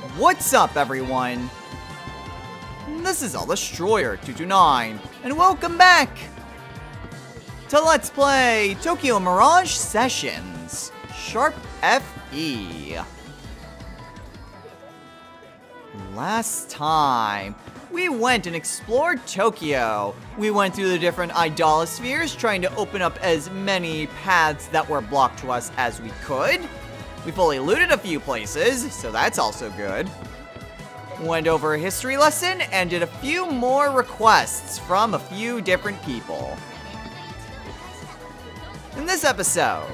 What's up, everyone? This is All Destroyer 229, and welcome back to Let's Play Tokyo Mirage Sessions Sharp FE. Last time, we went and explored Tokyo. We went through the different idolaspheres, trying to open up as many paths that were blocked to us as we could. We fully looted a few places, so that's also good. Went over a history lesson and did a few more requests from a few different people. In this episode,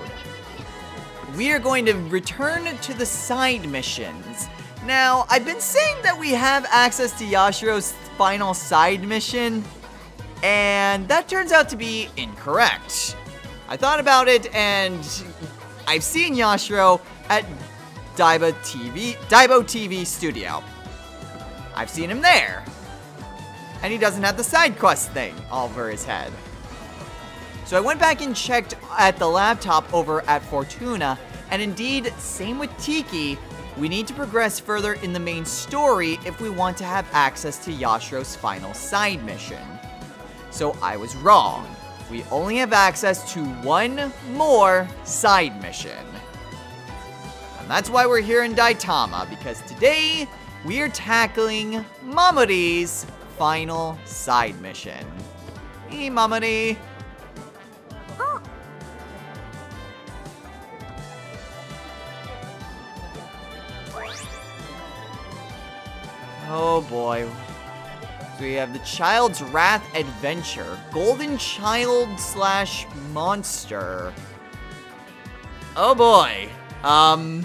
we are going to return to the side missions. Now, I've been saying that we have access to Yashiro's final side mission, and that turns out to be incorrect. I thought about it, and I've seen Yashiro at Daiba TV, Daibo TV Studio. I've seen him there. And he doesn't have the side quest thing all over his head. So I went back and checked at the laptop over at Fortuna, and indeed, same with Tiki, we need to progress further in the main story if we want to have access to Yashiro's final side mission. So I was wrong. We only have access to one more side mission. And that's why we're here in Daitama, because today we are tackling Mamori's final side mission. Hey, Mamori. Oh boy. So we have the Child's Wrath Adventure. Golden Child slash Monster. Oh boy. Um...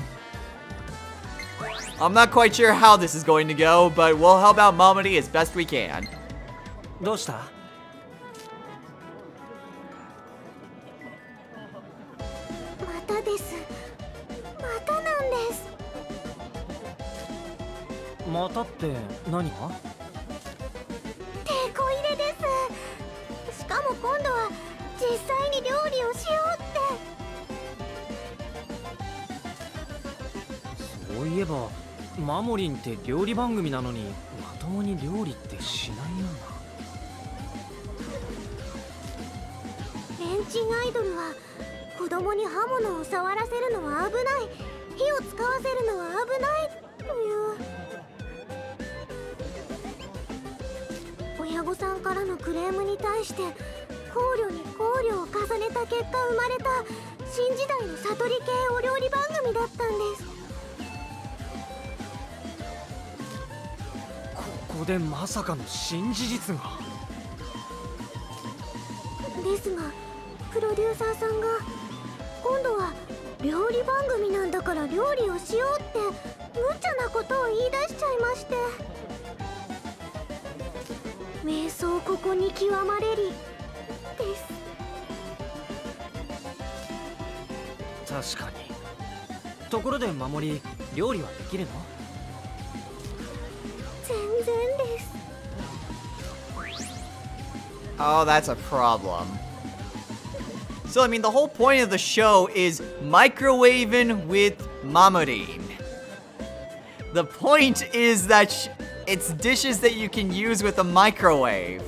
I'm not quite sure how this is going to go, but we'll help out Mamori as best we can. どうしたまたって何がテコ入れですしかも今度は実際に料理をしようってそういえばマモリンって料理番組なのにまともに料理ってしないような。レンチンアイドルは子供に刃物を触らせるのは危ない。火を使わせるのは危ない。という親御さんからのクレームに対して考慮に考慮を重ねた結果生まれた新時代の悟り系お料理番組だったんです。ここでまさかの新事実が。ですがプロデューサーさんが今度は料理番組なんだから料理をしようって無茶なことを言い出しちゃいまして。瞑想ここに極まれり。です。確かに。ところで守り料理はできるの？Oh, that's a problem. So, I mean, the whole point of the show is microwaving with Mamorin. The point is that it's dishes that you can use with a microwave.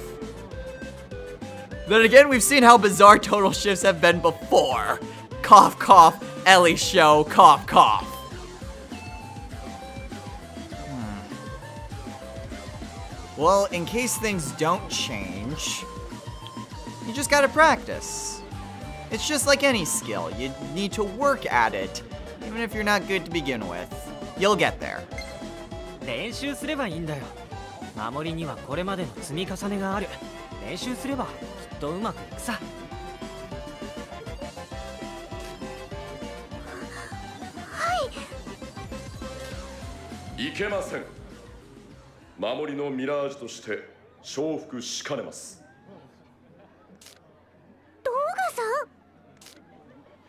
Then again, we've seen how bizarre total shifts have been before. Cough, cough, Ellie show, cough, cough. Hmm. Well, in case things don't change, you just gotta practice. It's just like any skill, you need to work at it, even if you're not good to begin with. You'll get there. 練習すればいいんだよ守りにはこれまでの積み重ねがある練習すればきっとうまくいくさはいいけません守りのミラージュとして承服しかねます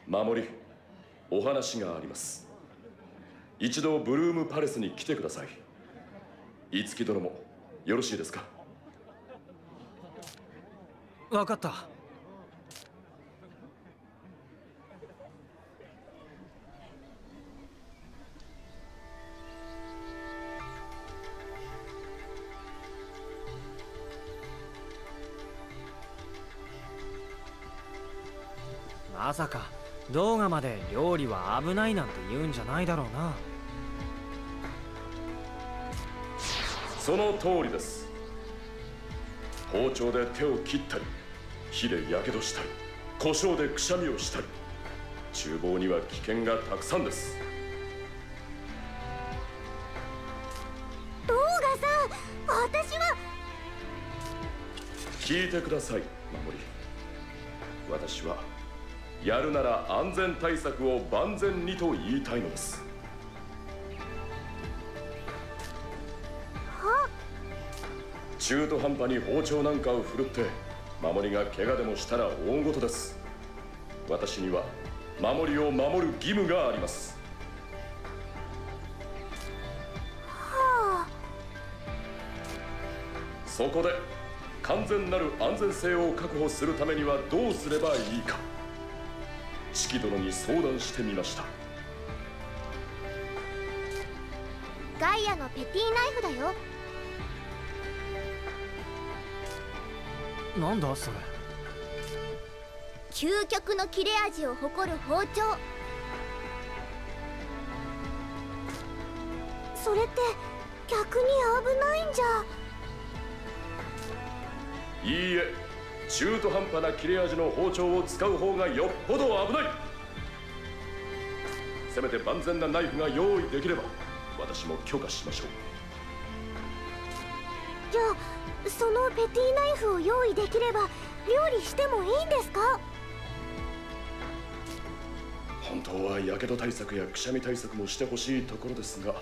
守りお話があります。一度ブルームパレスに来てください。五木殿もよろしいですか？分かった。まさか。動画まで料理は危ないなんて言うんじゃないだろうな。その通りです。包丁で手を切ったり火で火傷したり胡椒でくしゃみをしたり厨房には危険がたくさんです。動画さん私は。聞いてください守私はやるなら安全対策を万全にと言いたいのです。中途半端に包丁なんかを振るって守りが怪我でもしたら大事です。私には守りを守る義務があります。はあそこで完全なる安全性を確保するためにはどうすればいいか。チキ殿に相談してみました。ガイアのペティナイフだよ。なんだそれ。究極の切れ味を誇る包丁。それって逆に危ないんじゃ。いいえ中途半端な切れ味の包丁を使う方がよっぽど危ない。せめて万全なナイフが用意できれば私も許可しましょう。じゃあそのペティナイフを用意できれば料理してもいいんですか？本当はやけど対策やくしゃみ対策もしてほしいところですが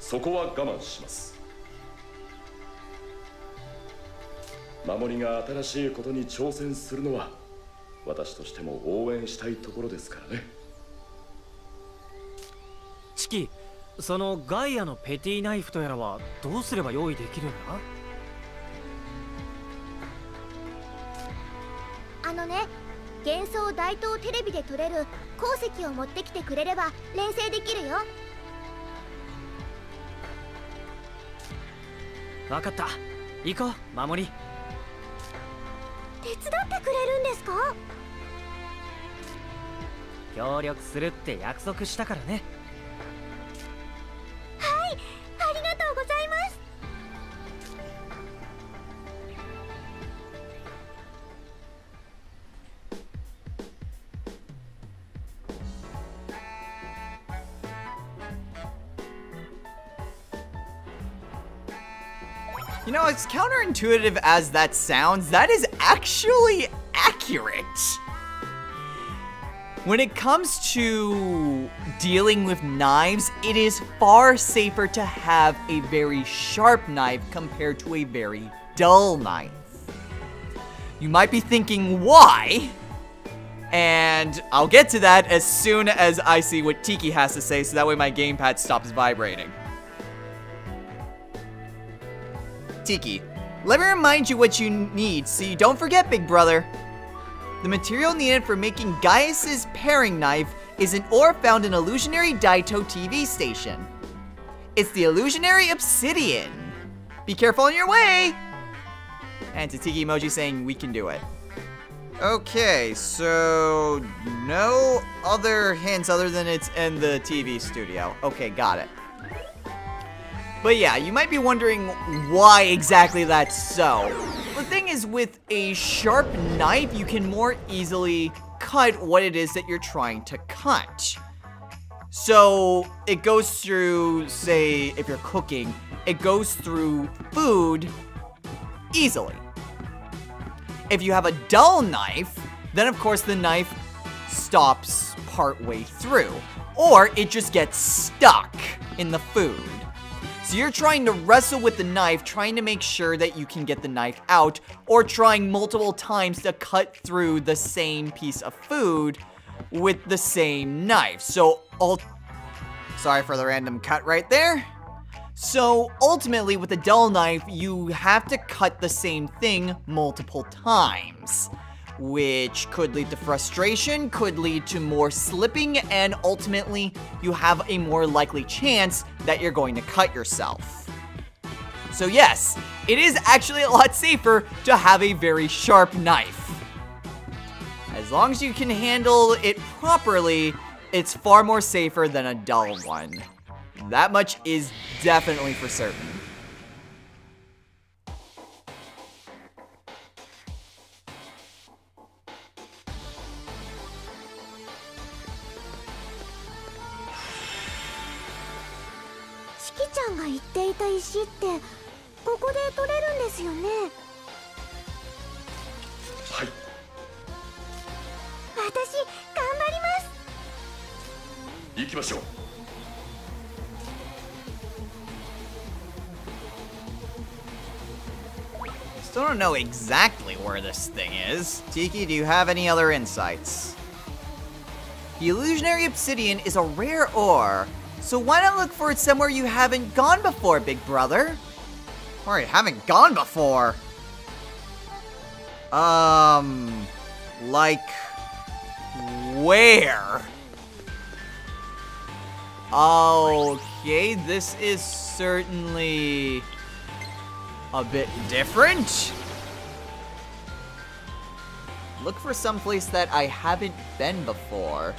そこは我慢します守りが新しいことに挑戦するのは私としても応援したいところですからね。チキそのガイアのペティナイフとやらはどうすれば用意できるんだ？あのね幻想大東テレビで撮れる鉱石を持ってきてくれれば連成できるよ。分かった。行こう守り手伝ってくれるんですか？協力するって約束したからね。はいありがとうございます You know, as counterintuitive as that sounds, that is actually accurate. When it comes to dealing with knives, it is far safer to have a very sharp knife compared to a very dull knife. You might be thinking, why? And I'll get to that as soon as I see what Tiki has to say, so that way my gamepad stops vibrating. Tiki, let me remind you what you need so you don't forget, big brother. The material needed for making Gaius's paring knife is an ore found in Illusionary Daito TV station. It's the Illusionary Obsidian. Be careful on your way! And to Tiki emoji saying we can do it. Okay, so no other hints other than it's in the TV studio. Okay, got it. But yeah, you might be wondering why exactly that's so. The thing is, with a sharp knife, you can more easily cut what it is that you're trying to cut. So it goes through, say, if you're cooking, it goes through food easily. If you have a dull knife, then of course the knife stops partway through, or it just gets stuck in the food. So you're trying to wrestle with the knife, trying to make sure that you can get the knife out, or trying multiple times to cut through the same piece of food with the same knife. So, sorry for the random cut right there. So ultimately, with a dull knife, you have to cut the same thing multiple times. Which could lead to frustration, could lead to more slipping, and ultimately, you have a more likely chance that you're going to cut yourself. So, yes, it is actually a lot safer to have a very sharp knife. As long as you can handle it properly, it's far more safer than a dull one. That much is definitely for certain. ちゃんが言っていた石ってここで取れるんですよねはい私頑張ります行きましょう Still don't know exactly where this thing is. Tiki, do you have any other insights? The illusionary obsidian is a rare ore, so why not look for it somewhere you haven't gone before, big brother? Or you haven't gone before? Um, like, where? Okay, this is certainly a bit different. Look for some place that I haven't been before.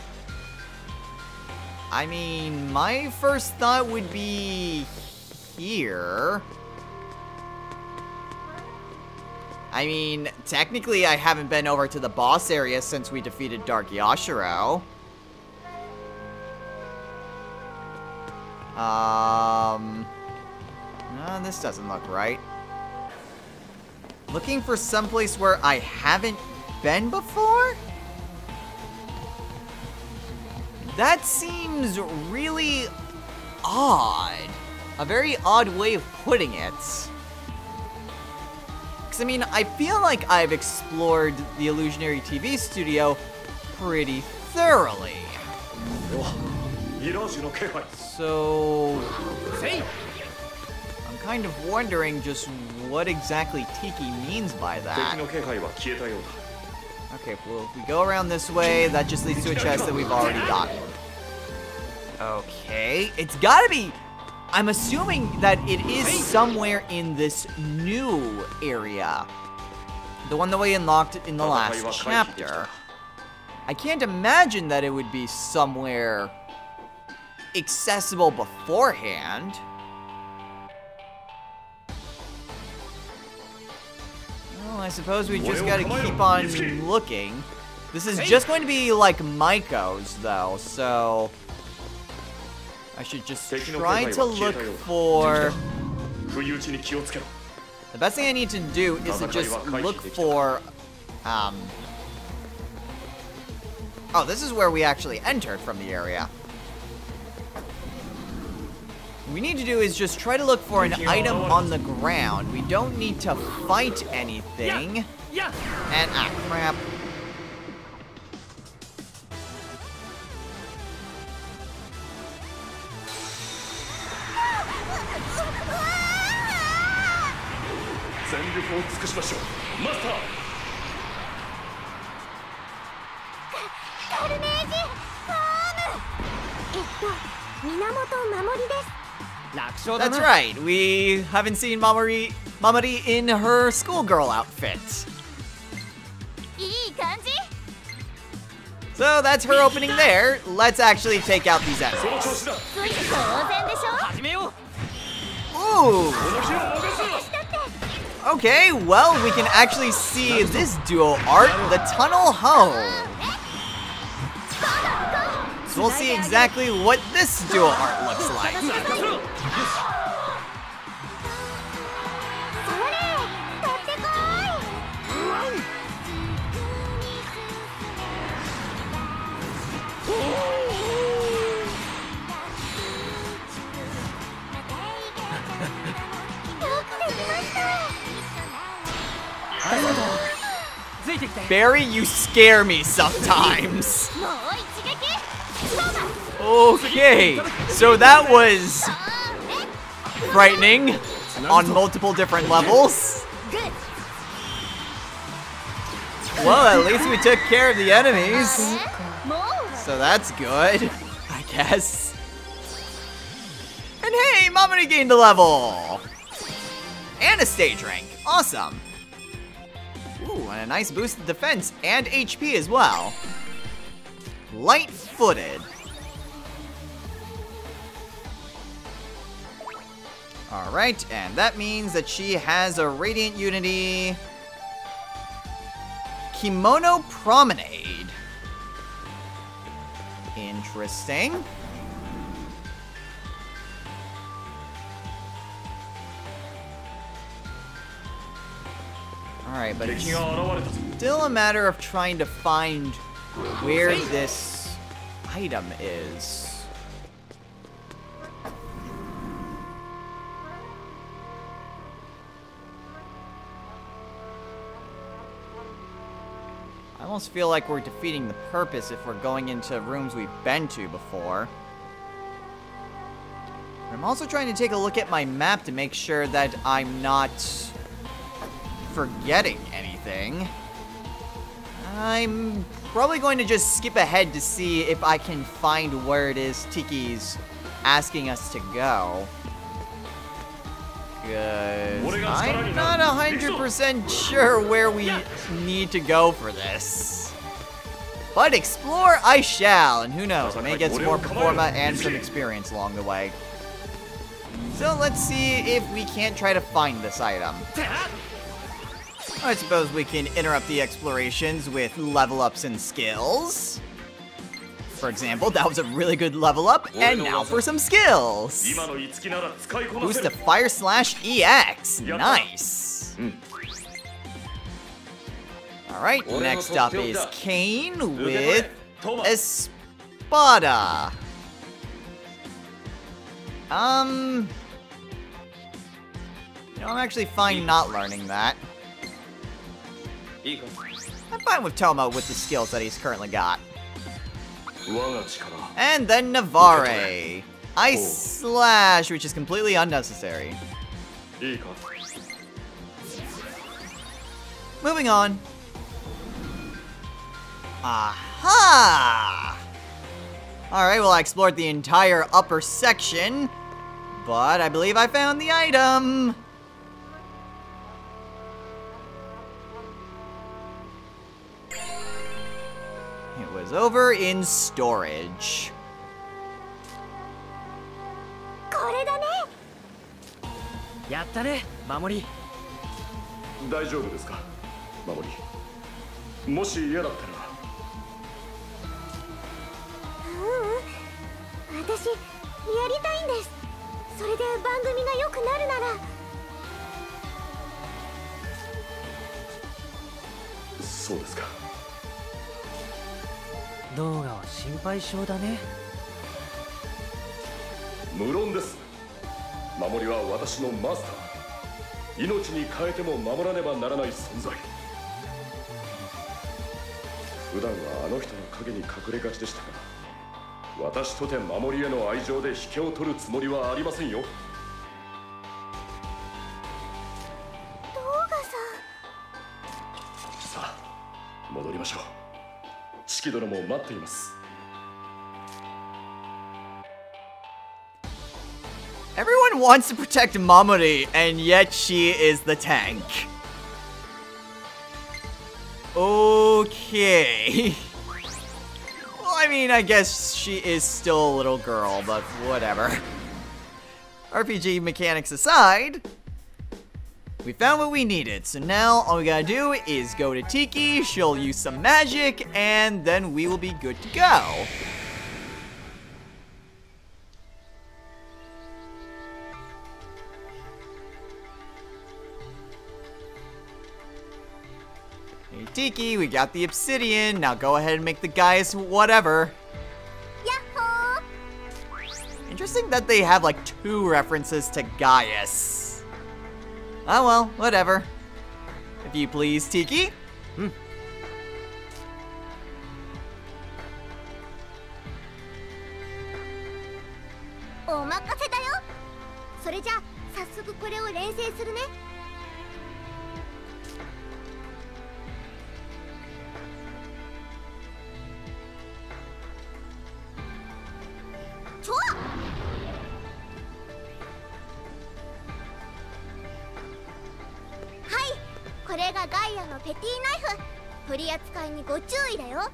I mean, my first thought would be here. I mean, technically I haven't been over to the boss area since we defeated Dark Yashiro. Um... No, this doesn't look right. Looking for someplace where I haven't been before? That seems really odd. A very odd way of putting it. Because, I mean, I feel like I've explored the Illusionary TV studio pretty thoroughly. So... I'm kind of wondering just what exactly Tiki means by that. Okay, well, if we go around this way, that just leads to a chest that we've already gotten. Okay, it's gotta be... I'm assuming that it is somewhere in this new area. The one that we unlocked in the last chapter. I can't imagine that it would be somewhere accessible beforehand. I suppose we just gotta keep on looking. This is just going to be like Maiko's, though, so... I should just try to look for... The best thing I need to do is to just look for... Um... Oh, this is where we actually entered from the area we need to do is just try to look for an item on the ground. We don't need to fight anything. Yeah. And, ah, crap. Master! Carnage! Form! えっと、源守です。that's right. We haven't seen Mamori Mamori in her schoolgirl outfit. So that's her opening there. Let's actually take out these enemies. Ooh. Okay, well, we can actually see this duo art, the Tunnel Home we'll see exactly what this dual art looks like. Barry, you scare me sometimes. Okay, so that was frightening on multiple different levels. Well, at least we took care of the enemies. So that's good, I guess. And hey, Mamori gained a level! And a stage rank, awesome. Ooh, and a nice boost to defense and HP as well. Light-footed. Alright, and that means that she has a Radiant Unity Kimono Promenade. Interesting. Alright, but it's still a matter of trying to find where this item is. I almost feel like we're defeating the purpose if we're going into rooms we've been to before. I'm also trying to take a look at my map to make sure that I'm not forgetting anything. I'm probably going to just skip ahead to see if I can find where it is Tiki's asking us to go. Because I'm not 100% sure where we need to go for this. But explore I shall, and who knows, I may get some more performa and some experience along the way. So let's see if we can't try to find this item. I suppose we can interrupt the explorations with level ups and skills. For example, that was a really good level up, and now for some skills. Boost to Fire Slash EX. Nice. Alright, next up is Cain with Espada. Um... You know, I'm actually fine not learning that. I'm fine with Touma with the skills that he's currently got. And then Navarre. Ice Slash, which is completely unnecessary. Moving on. Aha! Alright, well I explored the entire upper section, but I believe I found the item. Over in storage. これだね。やったね守り。大丈夫ですか？守り。もし嫌だったら。ううん。私やりたいんです。それで番組が良くなるなら。そうですか動画は心配性だね。無論です。守りは私のマスター。命に変えても守らねばならない存在。普段はあの人の影に隠れがちでしたが私とて守りへの愛情で引けを取るつもりはありませんよ。動画ささあ戻りましょう四季殿も待っています Everyone wants to protect Mamori, and yet she is the tank. Okay. well, I mean, I guess she is still a little girl, but whatever. RPG mechanics aside, we found what we needed, so now all we gotta do is go to Tiki, she'll use some magic, and then we will be good to go. Hey Tiki, we got the obsidian, now go ahead and make the guys whatever. Yahoo! Interesting that they have like two references to Gaius. Oh well, whatever. If you please, Tiki. お任これがガイアのペティナイフ取り扱いにご注意だよ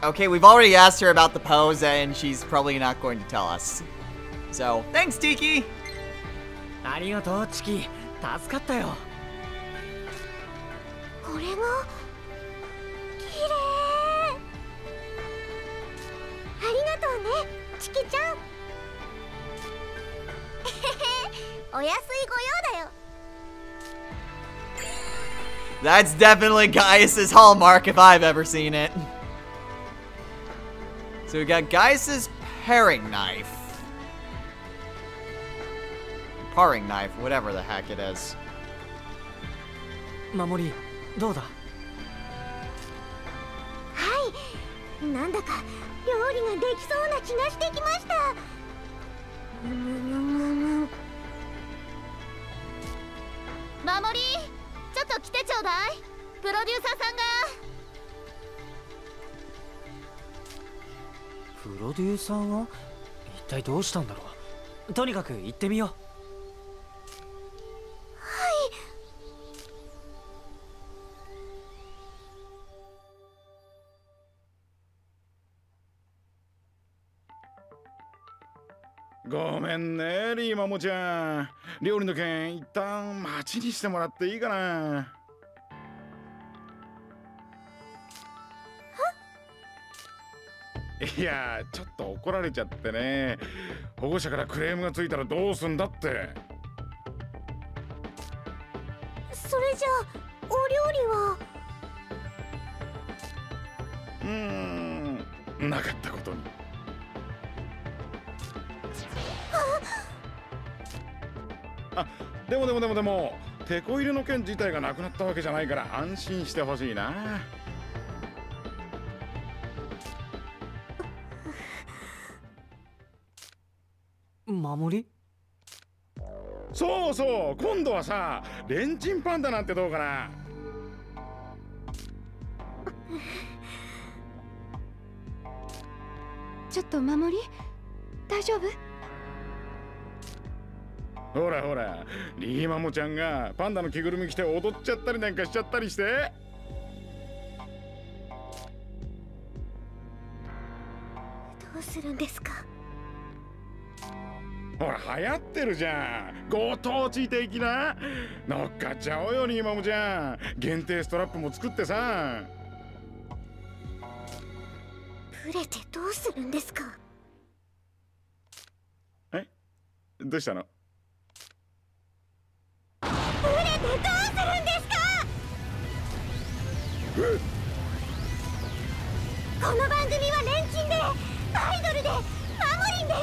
Okay, we've already asked her about the pose, and she's probably not going to tell us. So, thanks, Tiki! ありがとうチキ助かったよこれが綺麗ありがとうねチキちゃん That's definitely Gaius's hallmark if I've ever seen it. So we got Gaius's paring knife. Paring knife, whatever the heck it is. 守りどうだはいなんだか料理ができそうな気がしてきましたむむむむ 守りちょっと来てちょうだい。プロデューサーさんが。プロデューサーは一体どうしたんだろう？とにかく行ってみよう。ごめんねリーマモちゃん。料理の件一旦待ちにしてもらっていいかな。いやちょっと怒られちゃってね。保護者からクレームがついたらどうすんだって。それじゃあお料理は？うーんなかったことに でもでもでもでもテこ入れの件自体がなくなったわけじゃないから安心してほしいな。守り？そうそう今度はさレンチンパンダなんてどうかな。ちょっと守り？大丈夫？ほらほらリーマモちゃんがパンダの着ぐるみ着て踊っちゃったりなんかしちゃったりして。どうするんですか？ほら流行ってるじゃん。ご当地的な。乗っかっちゃおうよリーマモちゃん。限定ストラップも作ってさ。ブレてどうするんですか？え？どうしたの？ブレてどうするんですかこの番組はレンチンでアイドルでマモリンで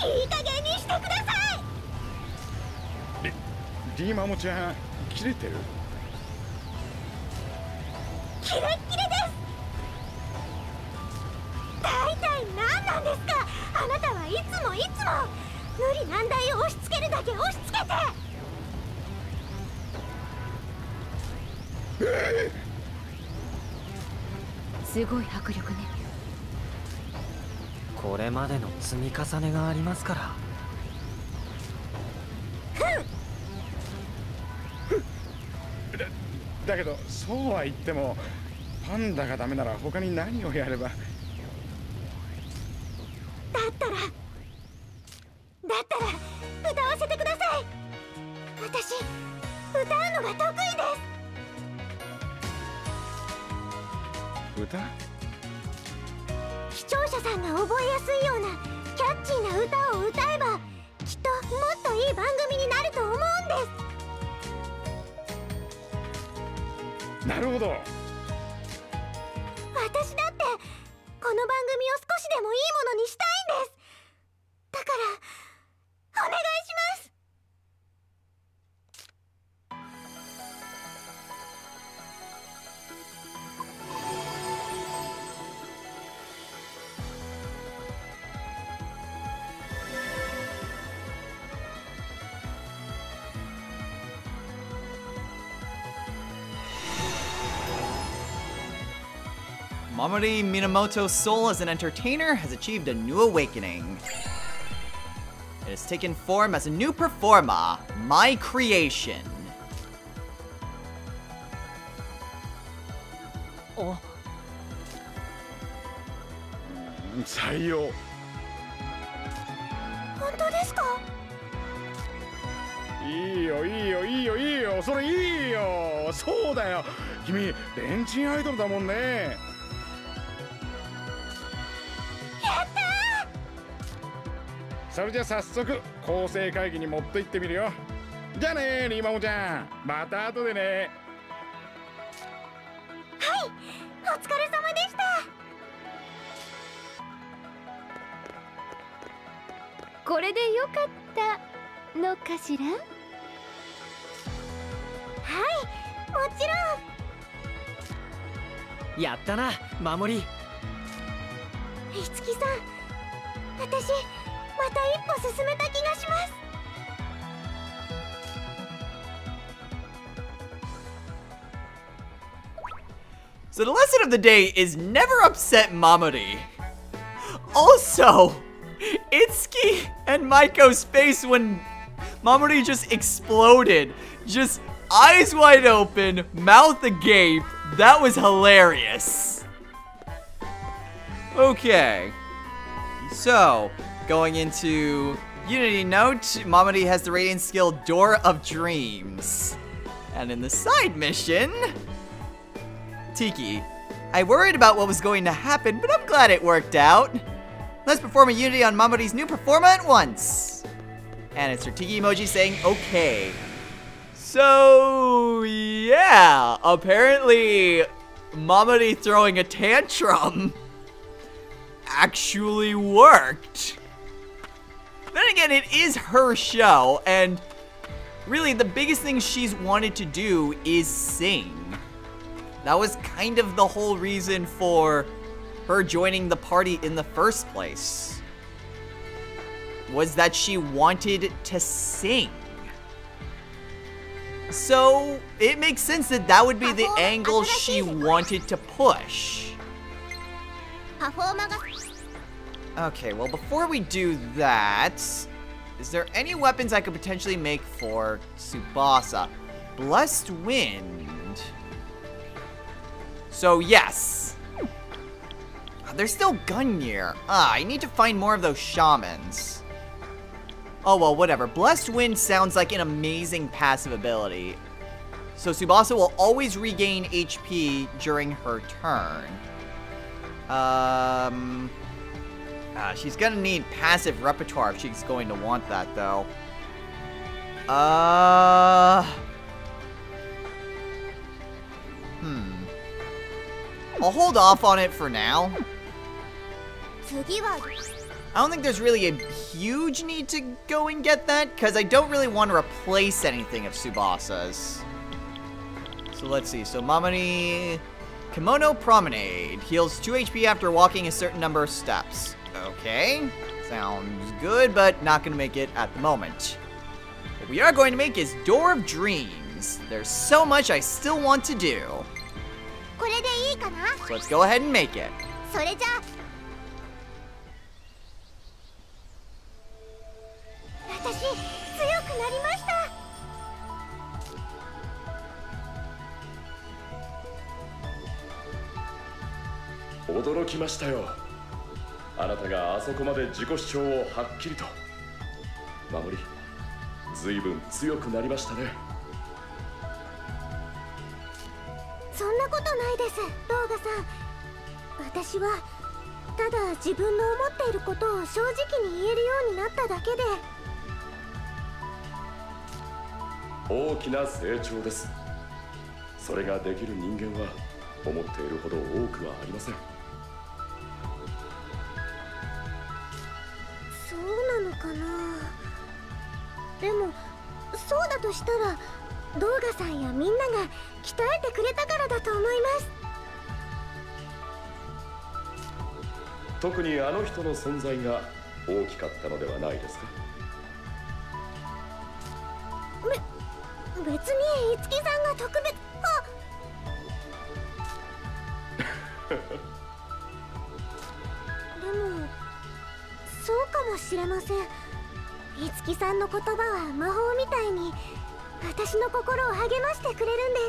す。いい加減にしてくださいリーマモちゃん切れてる？キレッキレです。大体何なんですか？あなたはいつもいつも。無理難題を押し付けるだけ押し付けて。すごい迫力ね。これまでの積み重ねがありますから。だけどそうは言ってもパンダがダメなら他に何をやれば。だったらだったら歌わせてください。私歌うのが得意です。歌？視聴者さんが覚えやすいようなキャッチーな歌を歌えばきっともっといい番組になると思うんです。なるほど。私だってこの番組を少しでもいいものにしたいんです。だからお願いします Mamori Minamoto's soul as an entertainer has achieved a new awakening. It has taken form as a new performer, my creation. お。採用。本当ですか？いいよいいよいいよいいよ。それいいよ。そうだよ。君レンチンアイドルだもんねそれじゃ早速構成会議に持って行ってみるよ。じゃあねリマモちゃん。また後でね。お疲れ様でした。これでよかったのかしら？はいもちろん。やったな守りいつきさん私また一歩進めた気がします So the lesson of the day is never upset Mamori. Also, Itsuki and Maiko's face when Mamori just exploded. Just eyes wide open, mouth agape. That was hilarious. Okay. So, going into Unity Note, Mamori has the rating skill Door of Dreams. And in the side mission, Tiki. I worried about what was going to happen, but I'm glad it worked out. Let's perform a Unity on Mamori's new performer at once. And it's her Tiki emoji saying, okay. So, yeah, apparently Mamori throwing a tantrum actually worked. Then again, it is her show, and really the biggest thing she's wanted to do is sing. That was kind of the whole reason for her joining the party in the first place. Was that she wanted to sing. So, it makes sense that that would be the angle she wanted to push. Okay, well, before we do that, is there any weapons I could potentially make for Tsubasa? Blessed Wind. So, yes. Ah, there's still Gungnir. Ah, I need to find more of those shamans. Oh, well, whatever. Blessed Wind sounds like an amazing passive ability. So Tsubasa will always regain HP during her turn. Um... Uh, she's gonna need passive repertoire if she's going to want that, though. Uh... Hmm. I'll hold off on it for now. I don't think there's really a huge need to go and get that, because I don't really want to replace anything of Tsubasa's. So let's see. So Mamori Kimono Promenade heals 2 HP after walking a certain number of steps. Okay, sounds good, but not gonna make it at the moment. What we are going to make is Door of Dreams. There's so much I still want to do. So let's go ahead and make it. Odorokimashita yo. あなたがあそこまで自己主張をはっきりと。守りずいぶん強くなりましたね。そんなことないですローガさん。私はただ自分の思っていることを正直に言えるようになっただけで。大きな成長です。それができる人間は思っているほど多くはありませんしたら動画さんやみんなが鍛えてくれたからだと思います特にあの人の存在が大きかったのではないですかべ別に樹さんが特別あでもそうかもしれません。樹さんの言葉は魔法みたいに私の心を励ましてくれるんで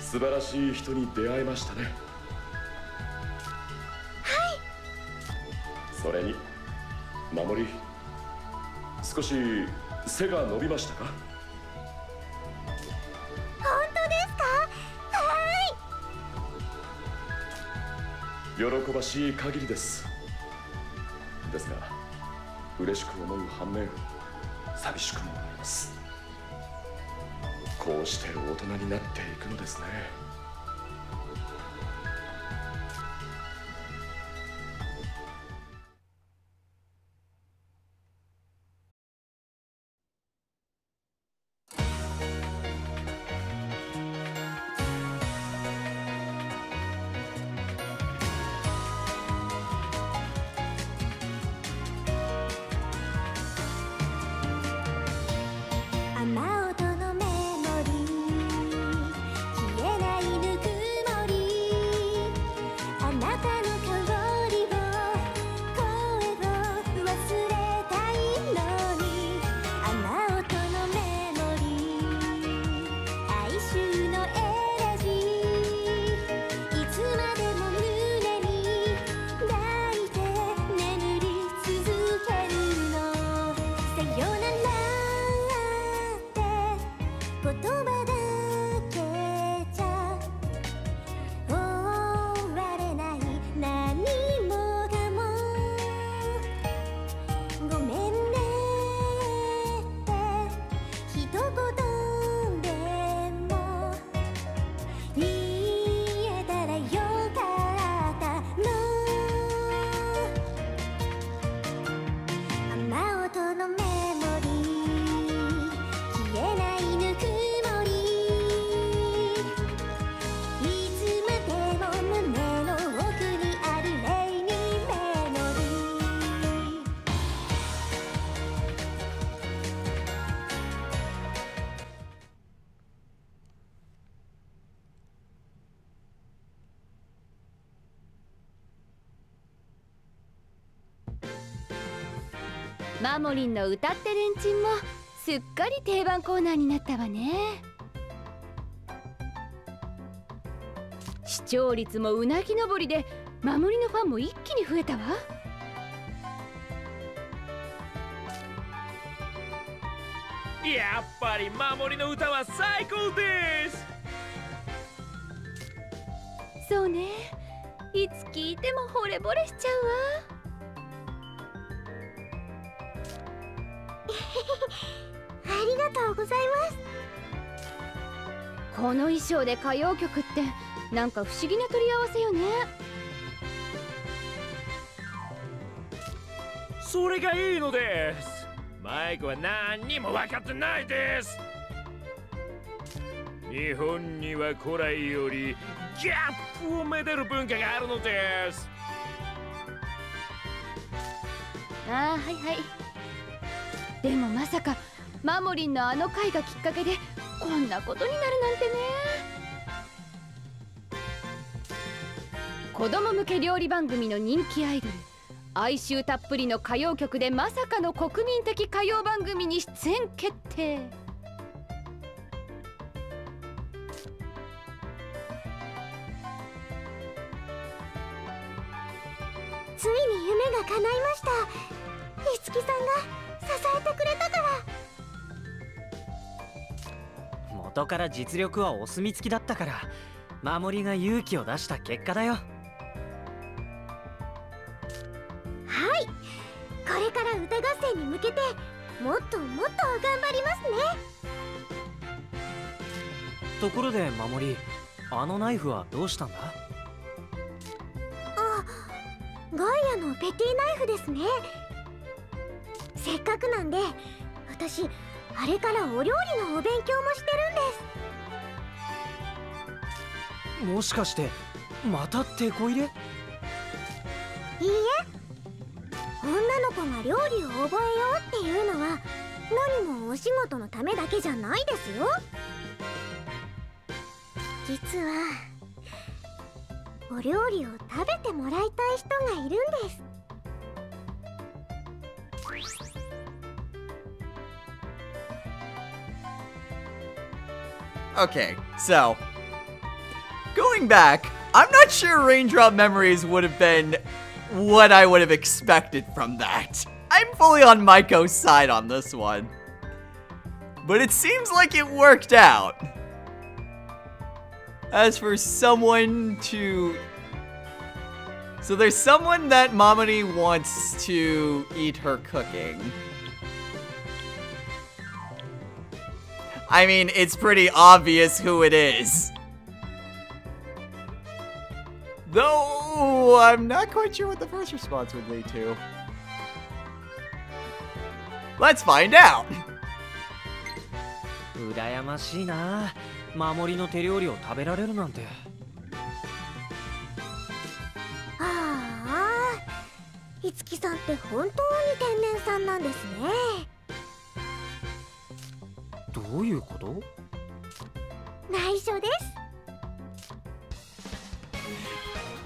す。素晴らしい人に出会えましたね。はい。それに守り少し背が伸びましたか？本当ですか？はい。喜ばしい限りです。ですが嬉しく思う反面寂しくもあります。こうして大人になっていくのですね。モリンの歌ってレンチンもすっかり定番コーナーになったわね。視聴率もうなぎ登りで守りのファンも一気に増えたわ。やっぱり守りの歌は最高ですありがとうございます。この衣装で歌謡曲ってなんか不思議な取り合わせよね。それがいいのです。マイクは何にも分かってないです。日本には古来よりギャップをめでる文化があるのです。ああはいはいでもまさかマモリンのあの回がきっかけでこんなことになるなんてね。子供向け料理番組の人気アイドル。哀愁たっぷりの歌謡曲でまさかの国民的歌謡番組に出演決定。から実力はお墨付きだったから守りが勇気を出した結果だよ。はい。これから歌合戦に向けてもっともっと頑張りますね。ところで守りあのナイフはどうしたんだ？あガイアのペティナイフですね。せっかくなんで私あれからお料理のお勉強もしてるんでもしかしてまたテこ入れ？すいいえ。女の子が料理を覚えようっていうのは何もお仕事のためだけじゃないですよ。実はお料理を食べてもらいたい人がいるんです Okay, so going back, I'm not sure Raindrop Memories would have been what I would have expected from that. I'm fully on Maiko's side on this one. But it seems like it worked out. As for someone to... So there's someone that Mamori wants to eat her cooking. I mean, it's pretty obvious who it is. Though, I'm not quite sure what the first response would lead to. Let's find out! 羨ましいな守りの手料理を食べられるなんてああいつきさんって本当に天然さんなんですね どういうこと内緒です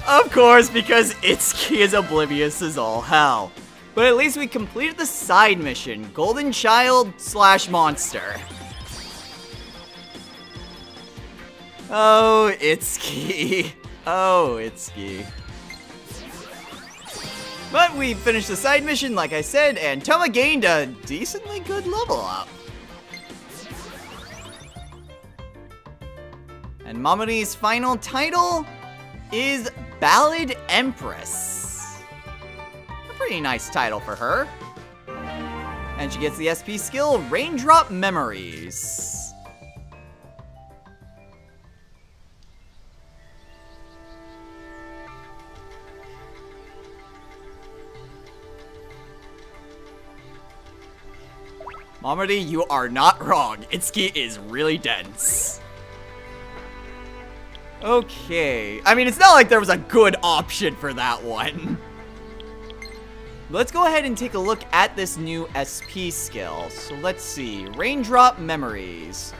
Of course, because Itsuki is oblivious as all hell. But at least we completed the side mission, Golden Child slash Monster. Oh, Itsuki. Oh, Itsuki. But we finished the side mission, like I said, and Touma gained a decently good level up. And Mamori's final title is Ballad Empress. A pretty nice title for her. And she gets the SP skill Raindrop Memories. Mamori, you are not wrong. Itsuki is really dense. Okay. I mean, it's not like there was a good option for that one. Let's go ahead and take a look at this new SP skill. So let's see. Raindrop Memories.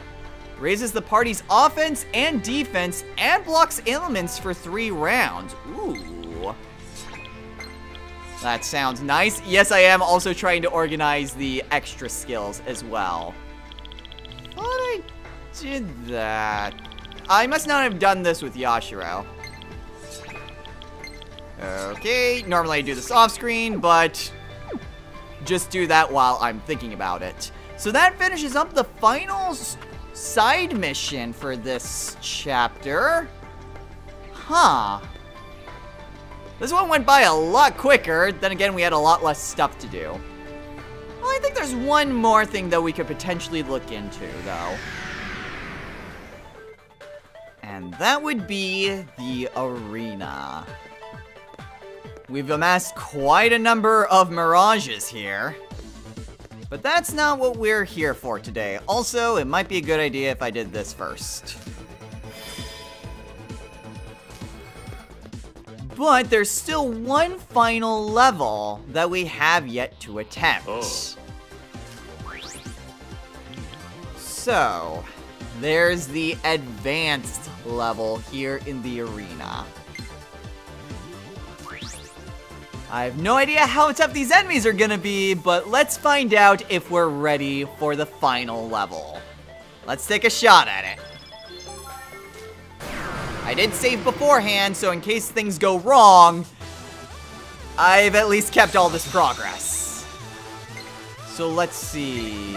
Raises the party's offense and defense and blocks elements for three rounds. Ooh. That sounds nice. Yes, I am also trying to organize the extra skills as well. Thought I did that. I must not have done this with Yashiro. Okay, normally I do this off screen, but just do that while I'm thinking about it. So that finishes up the final side mission for this chapter. Huh. This one went by a lot quicker. Then again, we had a lot less stuff to do. Well, I think there's one more thing that we could potentially look into, though. And that would be the arena. We've amassed quite a number of mirages here. But that's not what we're here for today. Also, it might be a good idea if I did this first. But there's still one final level that we have yet to attempt. Oh. So, there's the advanced level here in the arena. I have no idea how tough these enemies are gonna be, but let's find out if we're ready for the final level. Let's take a shot at it. I did save beforehand, so in case things go wrong, I've at least kept all this progress. So let's see.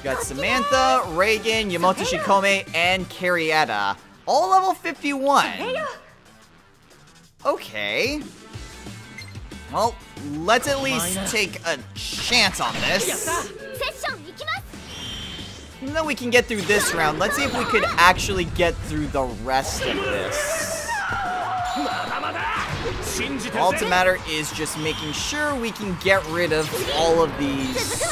You got Samantha, Reagan, Yamoto Shikome, and Carrietta. All level 51. Okay. Well, let's at least take a chance on this. Even though we can get through this round, let's see if we could actually get through the rest of this. All to matter is just making sure we can get rid of all of these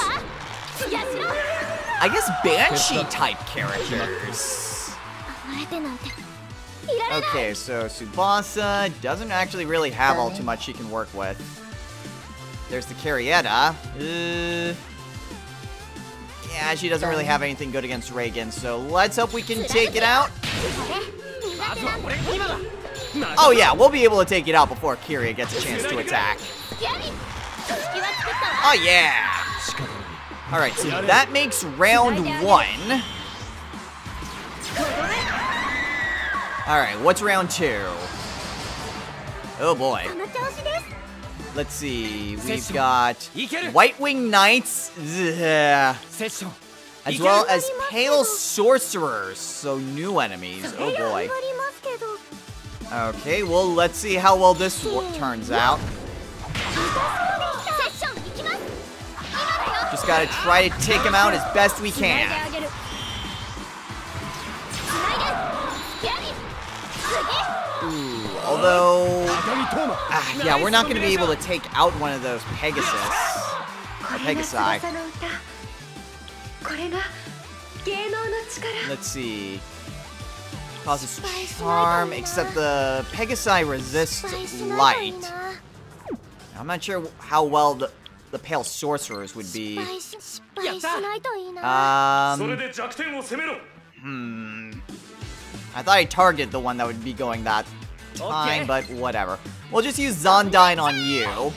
I guess Banshee type characters. Okay, so Tsubasa doesn't actually really have all too much she can work with. There's the Carrietta. Uh, yeah, she doesn't really have anything good against Reagan, so let's hope we can take it out. Oh yeah, we'll be able to take it out before Kiria gets a chance to attack. Oh yeah! All right, so that makes round one. All right, what's round two? Oh boy. Let's see, we've got White Wing Knights, as well as Pale Sorcerers, so new enemies, oh boy. Okay, well, let's see how well this turns out. Just gotta try to take him out as best we can. Ooh, although... Uh, yeah, we're not gonna be able to take out one of those Pegasus. Or Pegasi. Let's see. Causes charm, except the Pegasi resists light. I'm not sure how well the the pale sorcerers would be. Um. Hmm. I thought I targeted the one that would be going that time, okay. but whatever. We'll just use Zandyne on you.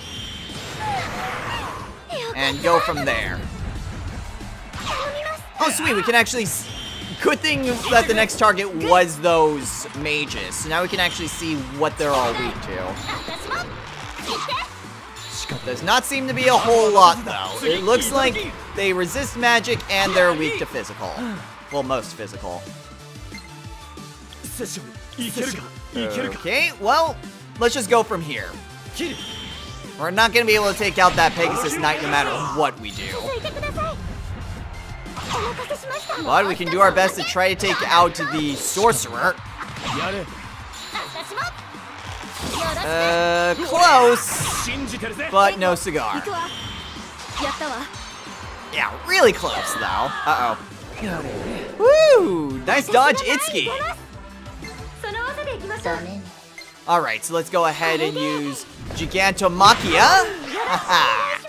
And go from there. Oh, sweet, we can actually... Good thing that the next target was those mages. So now we can actually see what they're all weak to. Does not seem to be a whole lot, though. It looks like they resist magic and they're weak to physical. Well, most physical. Okay, well, let's just go from here. We're not going to be able to take out that Pegasus Knight no matter what we do. But we can do our best to try to take out the Sorcerer. Uh, close, but no cigar. Yeah, really close, though. Uh-oh. Woo! Nice dodge, Itsuki! Alright, so let's go ahead and use Gigantomachia.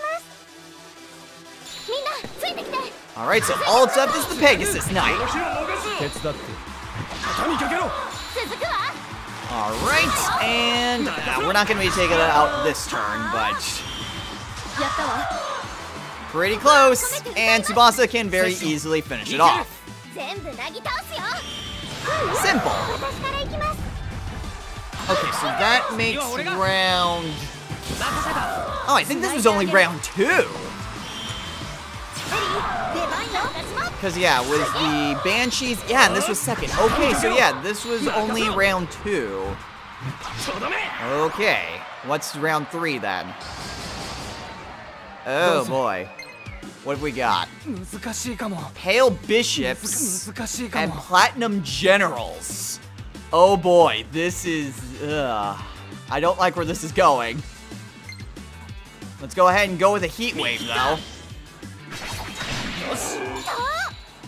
Alright, so all it's up is the Pegasus Knight. Alright, and uh, we're not going to be taking it out this turn, but pretty close, and Tsubasa can very easily finish it off. Simple. Okay, so that makes round... Oh, I think this was only round two. Because, yeah, was the Banshees. Yeah, and this was second. Okay, so yeah, this was only round two. Okay, what's round three then? Oh boy. What have we got? Pale Bishops and Platinum Generals. Oh boy, this is... Ugh. I don't like where this is going. Let's go ahead and go with a Heat Wave, though.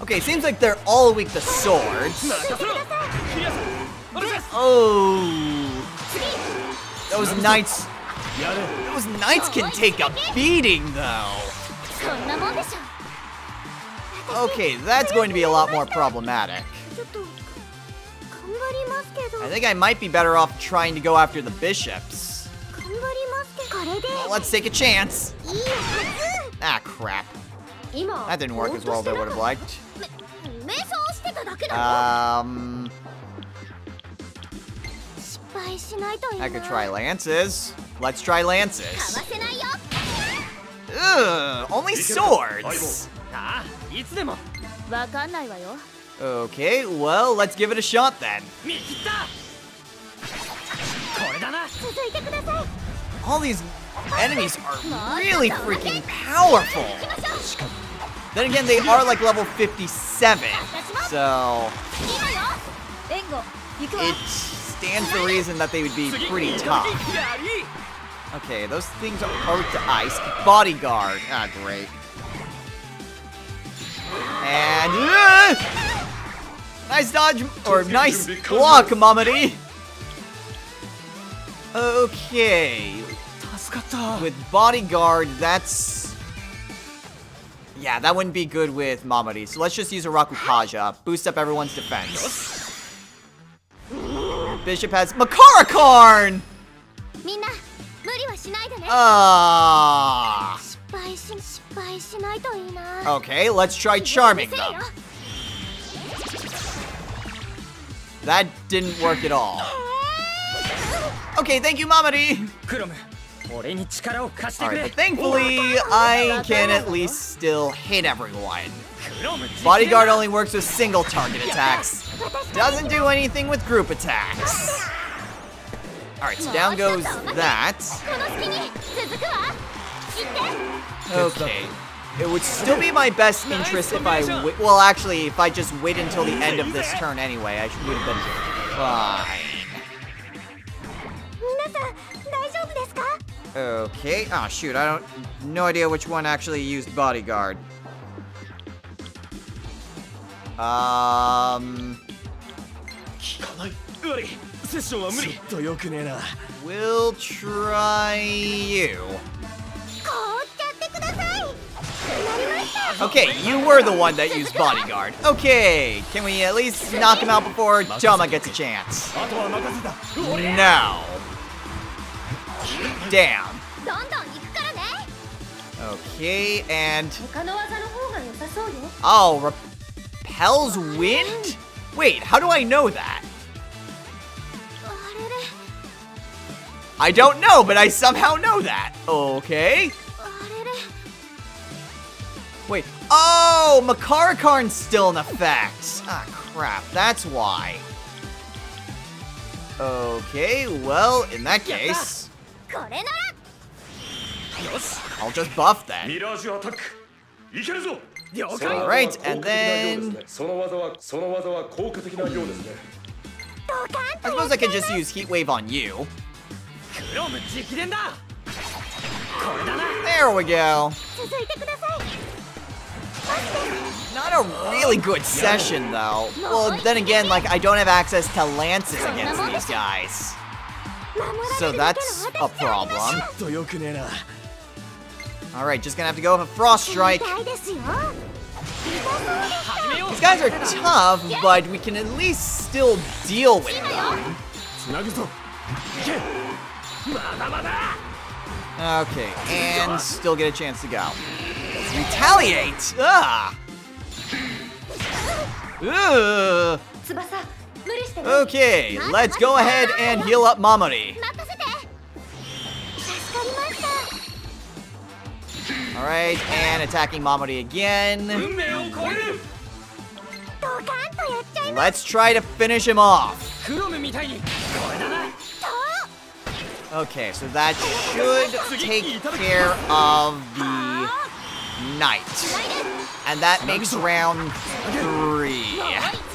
Okay, seems like they're all weak to swords. Oh. Those knights... Those knights can take a beating, though. Okay, that's going to be a lot more problematic. I think I might be better off trying to go after the bishops. Well, let's take a chance. Ah, crap. That didn't work as well as I would have liked. Um... I could try lances. Let's try lances. Ugh, only swords! Okay, well, let's give it a shot then. All these Enemies are really freaking powerful. Then again, they are like level 57, so it stands to reason that they would be pretty tough. Okay, those things are hard to ice. Bodyguard. Ah, great. And... Uh, nice dodge, or nice block, Mamori! Okay, with Bodyguard, that's... Yeah, that wouldn't be good with Mamori. So let's just use a Rakukaja. Boost up everyone's defense. Bishop has Makarakarn! Ah. Uh... Okay, let's try charming them. That didn't work at all. Okay, thank you, Mamori. Alright, thankfully, I can at least still hit everyone. Bodyguard only works with single target attacks. Doesn't do anything with group attacks. Alright, so down goes that. Okay. It would still be my best interest if I Well, actually, if I just wait until the end of this turn anyway, I would have been fine. Okay. Oh, shoot. I don't... No idea which one actually used bodyguard. Um... We'll try you. Okay, you were the one that used bodyguard. Okay, can we at least knock him out before Touma gets a chance? No. Damn. Okay, and... Oh, repels wind? Wait, how do I know that? I don't know, but I somehow know that. Okay. Wait. Oh, Makarakarn's still in effect. Ah, crap. That's why. Okay, well, in that case... Yes, I'll just buff that. Alright, and then... I suppose I could just use Heat Wave on you. There we go. Not a really good session, though. Well, then again, like, I don't have access to lances against these guys. So that's a problem. Alright, just gonna have to go with a Frost Strike. These guys are tough, but we can at least still deal with them. Okay, and still get a chance to go. Retaliate! Ah! Ugh! Ugh! Okay, let's go ahead and heal up Mamori. Alright, and attacking Mamori again. Let's try to finish him off. Okay, so that should take care of the night. And that makes round three.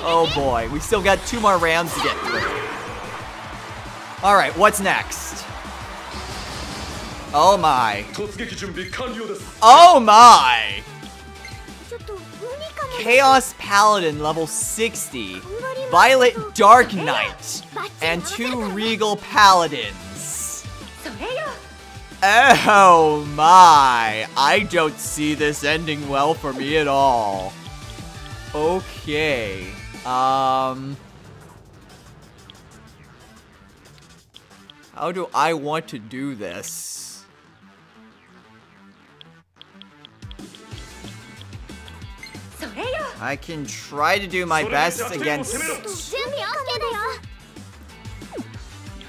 Oh boy, we still got two more rounds to get through. Alright, what's next? Oh my. Oh my! Chaos Paladin level 60, Violet Dark Knight, and two Regal Paladins. Oh my, I don't see this ending well for me at all. Okay, um... How do I want to do this? I can try to do my best against...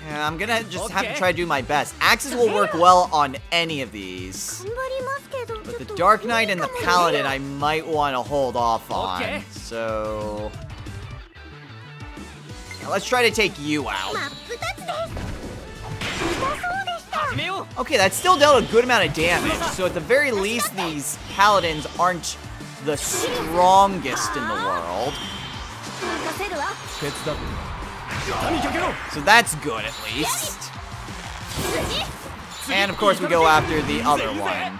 Yeah, I'm gonna just okay. have to try to do my best. Axes will work well on any of these. But the Dark Knight and the Paladin I might want to hold off on. Okay. So... Let's try to take you out. Okay, that still dealt a good amount of damage. So at the very least, these Paladins aren't the strongest in the world. So that's good at least. And of course, we go after the other one.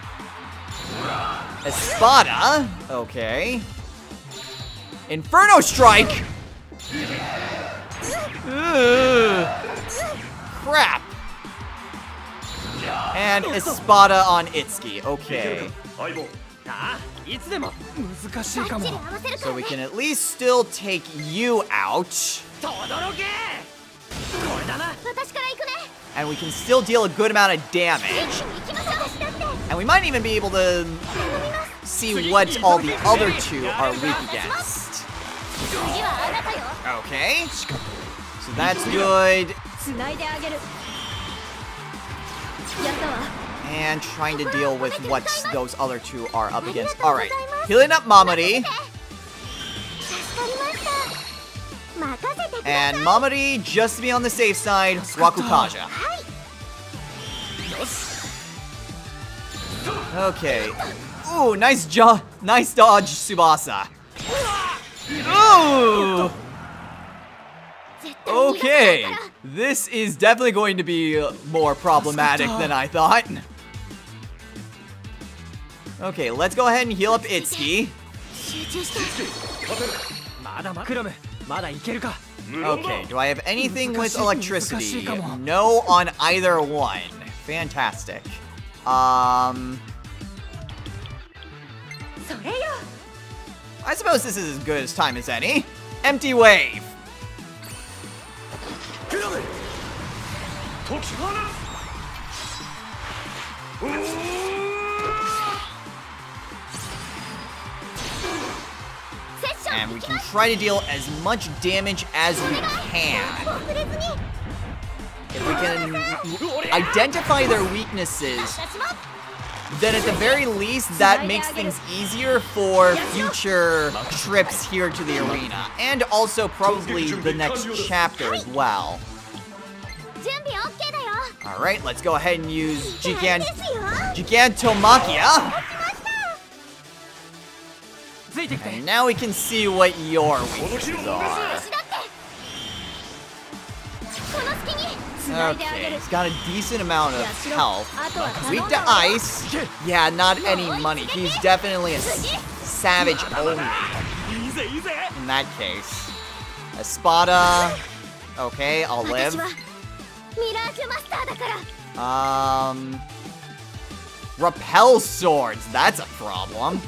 Espada. Okay. Inferno Strike. Ugh. Crap. And Espada on Itsuki. Okay. So we can at least still take you out. And we can still deal a good amount of damage. And we might even be able to see what all the other two are weak against. Okay. So that's good and trying to deal with what those other two are up against. Alright, healing up Mamori. And Mamori, just to be on the safe side, Rakukaja. Okay. Ooh, nice job. nice dodge, Tsubasa. Ooh! Okay, this is definitely going to be more problematic than I thought. Okay, let's go ahead and heal up Itsuki. Okay, do I have anything with electricity? No on either one. Fantastic. Um... I suppose this is as good as time as any. Empty wave! and we can try to deal as much damage as we can. If we can identify their weaknesses, then at the very least, that makes things easier for future trips here to the arena. And also probably the next chapter as well. Alright, let's go ahead and use Gigan Gigantomachia. And now we can see what your weaknesses are. Okay, he's got a decent amount of health. Weak to ice. Yeah, not any money. He's definitely a savage only. In that case. Espada. Okay, I'll live. Um... Repel swords. That's a problem.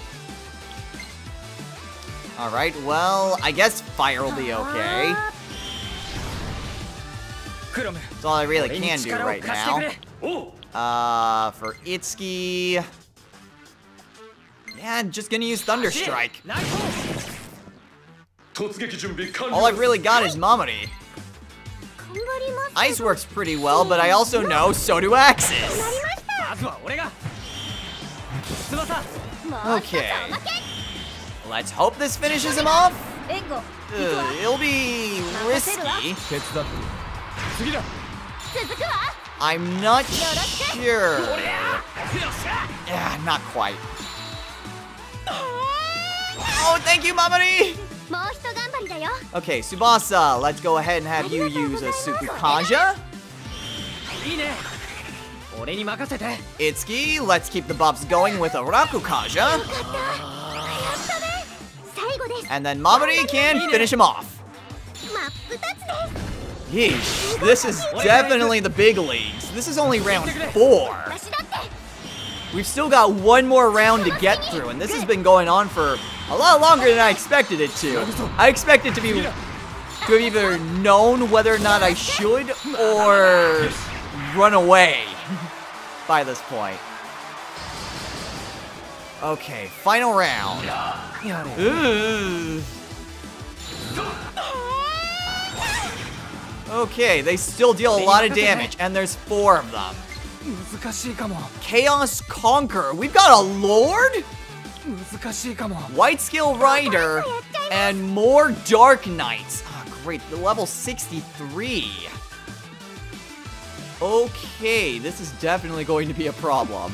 Alright, well, I guess fire will be okay. That's all I really can do right now. Uh, for Itsuki... Yeah, just gonna use Thunder Strike. All I've really got is Mamori. Ice works pretty well, but I also know so do axes. Okay. Let's hope this finishes him off. Uh, it'll be risky. I'm not sure. Yeah, not quite. Oh, oh thank you, Mamori! Okay, Tsubasa, let's go ahead and have you use a Sukukaja. Itsuki, let's keep the buffs going with a Rakukaja. And then Mamori can finish him off. Yeesh, this is definitely the big leagues. This is only round four. We've still got one more round to get through, and this has been going on for a lot longer than I expected it to. I expected to be to have either known whether or not I should or run away by this point. Okay, final round. Okay, they still deal a lot of damage, and there's four of them. Chaos Conquer. We've got a Lord? White skill Rider and more Dark Knights. Ah, oh, great. The level 63. Okay, this is definitely going to be a problem.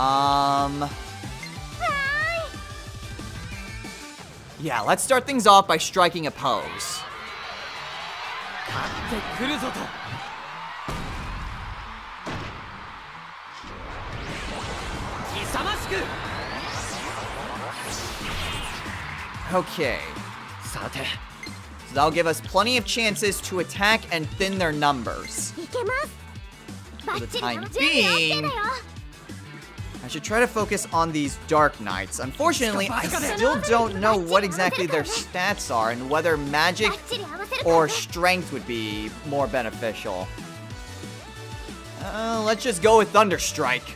Um... Yeah, let's start things off by striking a pose. Okay. So that'll give us plenty of chances to attack and thin their numbers. For the time being, should try to focus on these Dark Knights. Unfortunately, I still don't know what exactly their stats are and whether magic or strength would be more beneficial. Uh, let's just go with Thunderstrike.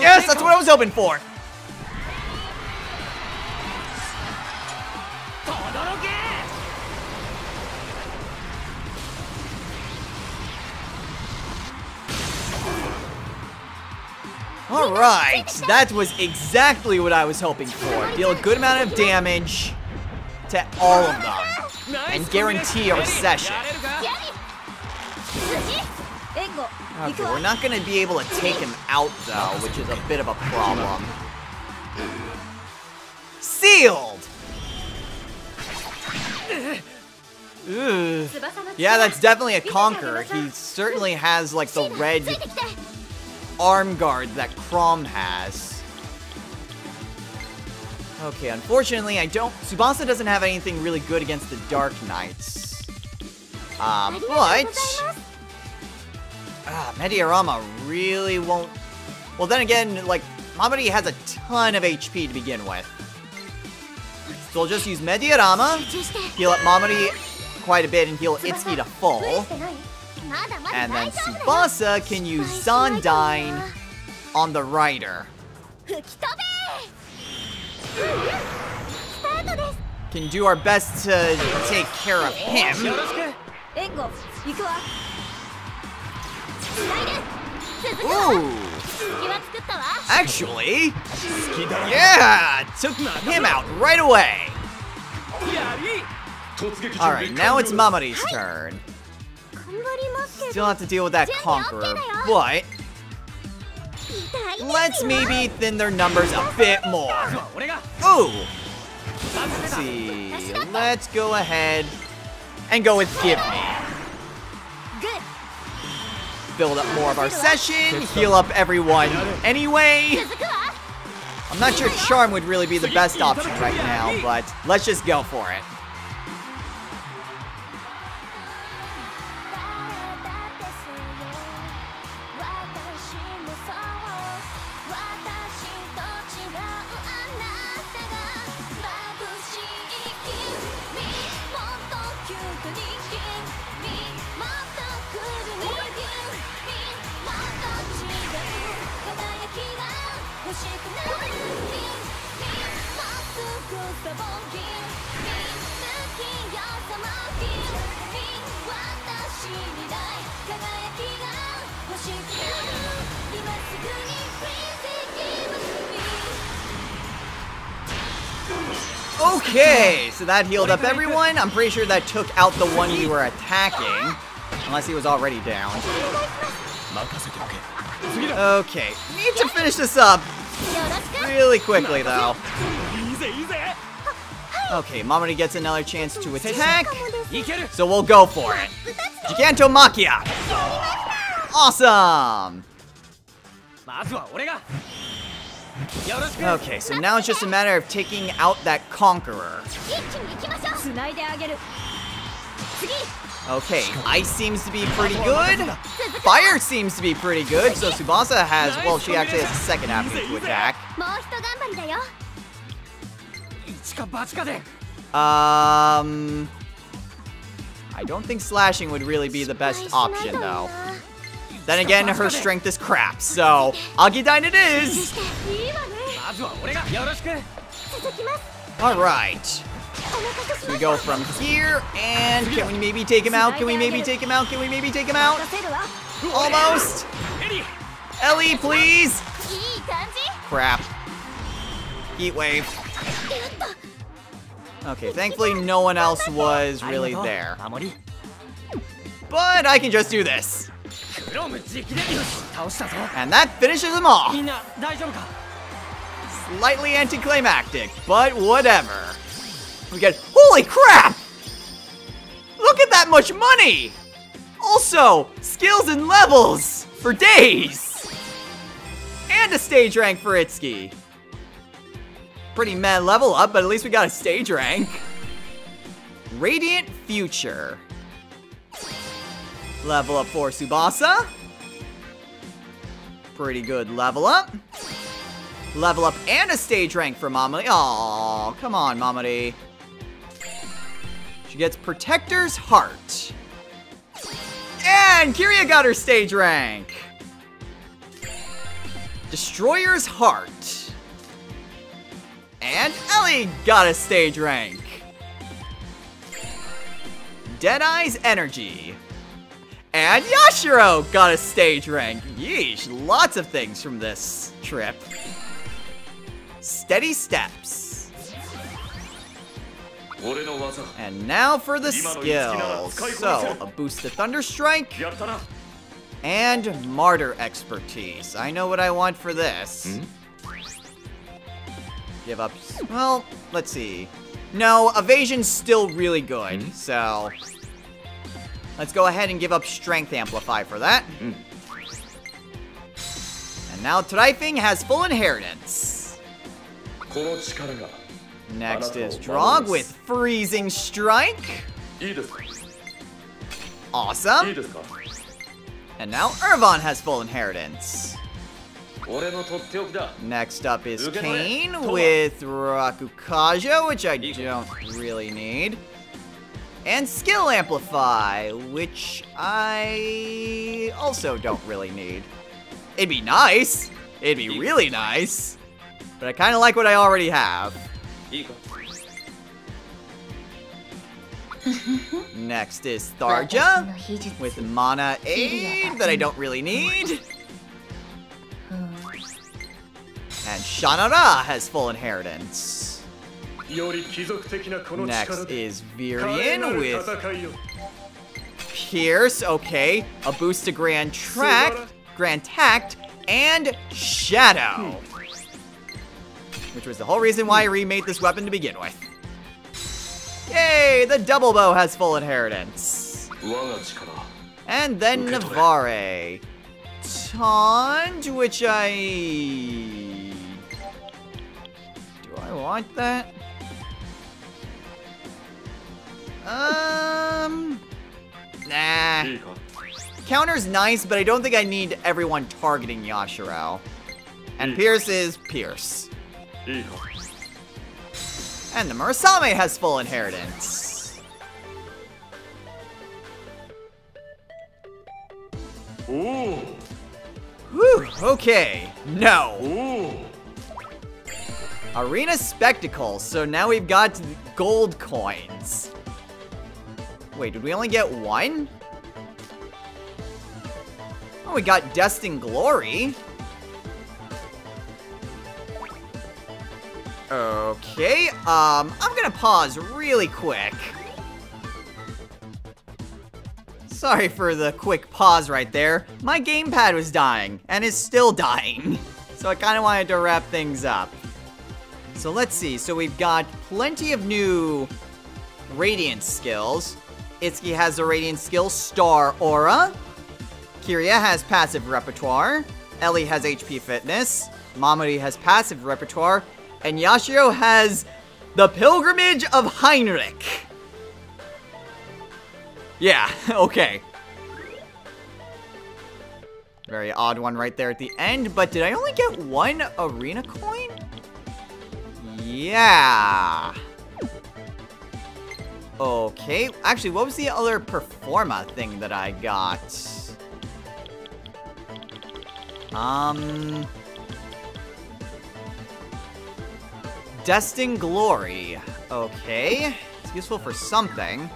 Yes, that's what I was hoping for! Alright, that was exactly what I was hoping for. Deal a good amount of damage to all of them. And guarantee a session. Okay, we're not going to be able to take him out, though, which is a bit of a problem. Sealed! Ugh. Yeah, that's definitely a conqueror. He certainly has, like, the red arm guard that Chrom has. Okay, unfortunately, I don't... Tsubasa doesn't have anything really good against the Dark Knights. Uh, but... Ah, Mediarama really won't... Well, then again, like, Mamori has a ton of HP to begin with. So we'll just use Mediarama, heal up Mamori quite a bit, and heal Itsuki to full. And then Tsubasa can use Zandyne on the rider. Can do our best to take care of him. Ooh! Actually, yeah! Took him out right away! Alright, now it's Mamori's turn. Still have to deal with that Conqueror, but... Let's maybe thin their numbers a bit more. Ooh! Let's see. Let's go ahead and go with Give Me. Build up more of our session, heal up everyone anyway. I'm not sure Charm would really be the best option right now, but let's just go for it. Okay, so that healed up everyone. I'm pretty sure that took out the one we were attacking. Unless he was already down. Okay, need to finish this up really quickly, though. Okay, Mamori gets another chance to attack, so we'll go for it. Gigantomachia! Awesome! Okay, so now it's just a matter of taking out that conqueror. Okay, ice seems to be pretty good. Fire seems to be pretty good. So Tsubasa has, well, she actually has a second avenue to attack. Um, I don't think slashing would really be the best option, though. Then again, her strength is crap, so Agidyne it is! Alright. We go from here, and can we maybe take him out? Can we maybe take him out? Can we maybe take him out? Almost! Ellie, please! Crap. Heat wave. Okay, thankfully no one else was really there. But I can just do this. And that finishes him off. Slightly anticlimactic, but whatever. We get, holy crap! Look at that much money! Also, skills and levels for days! And a stage rank for Itsuki. Pretty mad level up, but at least we got a stage rank. Radiant Future. Level up for Tsubasa. Pretty good level up. Level up and a stage rank for Mamori. Oh, come on, Mamori. She gets Protector's Heart. And Kiria got her stage rank. Destroyer's Heart. And Ellie got a stage rank. Deadeye's Energy. And Yashiro got a stage rank. Yeesh, lots of things from this trip. Steady steps. And now for the skills. So, a boost to Thunder Strike. And Martyr Expertise. I know what I want for this. Hmm? Give up. Well, let's see. No, Evasion's still really good, hmm? so Let's go ahead and give up Strength Amplify for that. Mm. And now Treifing has full inheritance. Next is Draug with Freezing Strike. Awesome. And now Irvon has full inheritance. Next up is Cain with Rakukaja, which I don't really need and Skill Amplify, which I also don't really need. It'd be nice. It'd be really nice. But I kind of like what I already have. Next is Tharja with Mana Aid that I don't really need. And Shanara has full inheritance. Next is Virion with Pierce. Okay, a boost to Grand Track, Grand Tact, and Shadow. Which was the whole reason why I remade this weapon to begin with. Yay! The double bow has full inheritance. And then Navarre. Taunt, which I... Do I want that? Um... Nah. Counter's nice, but I don't think I need everyone targeting Yashiro. And Pierce is Pierce. And the Murasame has full inheritance. Ooh. Whew, okay. No. Ooh. Arena Spectacle, so now we've got gold coins. Wait, did we only get one? Oh, we got Destined Glory. Okay, um, I'm gonna pause really quick. Sorry for the quick pause right there. My gamepad was dying, and is still dying. So I kinda wanted to wrap things up. So let's see. So we've got plenty of new Radiant skills. Itsuki has a Radiant skill, Star Aura. Kiria has passive repertoire. Ellie has HP Fitness. Mamori has passive repertoire. And Yashiro has the Pilgrimage of Heinrich. Yeah, okay. Very odd one right there at the end, but did I only get one arena coin? Yeah. Okay, actually, what was the other Performa thing that I got? Um... Destined Glory. Okay, it's useful for something.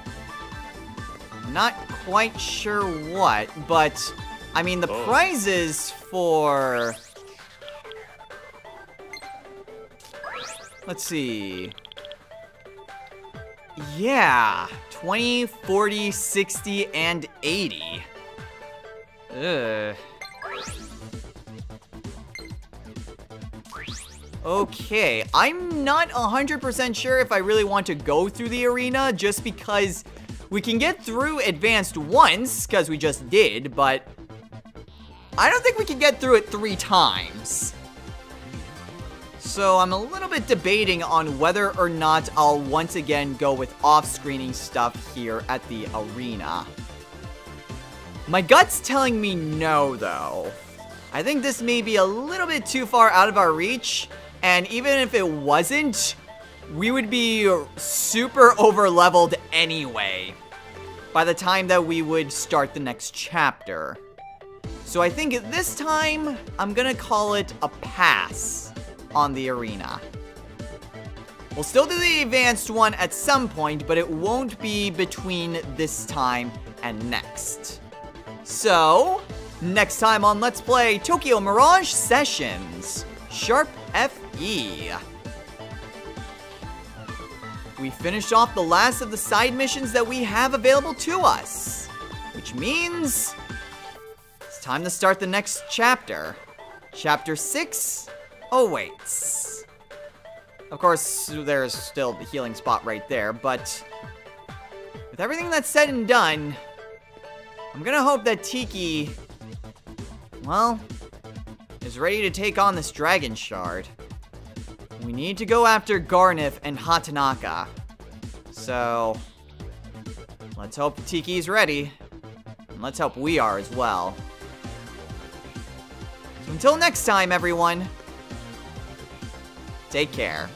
Not quite sure what, but... I mean, the Oh. prizes for... Let's see. Yeah, 20, 40, 60, and 80. Ugh. Okay, I'm not 100% sure if I really want to go through the arena just because we can get through advanced once, because we just did, but I don't think we can get through it three times. So I'm a little bit debating on whether or not I'll once again go with off-screening stuff here at the arena. My gut's telling me no, though. I think this may be a little bit too far out of our reach, and even if it wasn't, we would be super over-leveled anyway. By the time that we would start the next chapter. So I think this time, I'm gonna call it a pass on the arena. We'll still do the advanced one at some point, but it won't be between this time and next. So, next time on Let's Play Tokyo Mirage Sessions, Sharp FE. We finished off the last of the side missions that we have available to us, which means it's time to start the next chapter. Chapter 6 Oh, awaits. Of course, there's still the healing spot right there, but with everything that's said and done, I'm gonna hope that Tiki, well, is ready to take on this Dragon Shard. We need to go after Gharnef and Hatanaka. So, let's hope Tiki's ready. And let's hope we are as well. So until next time, everyone, take care.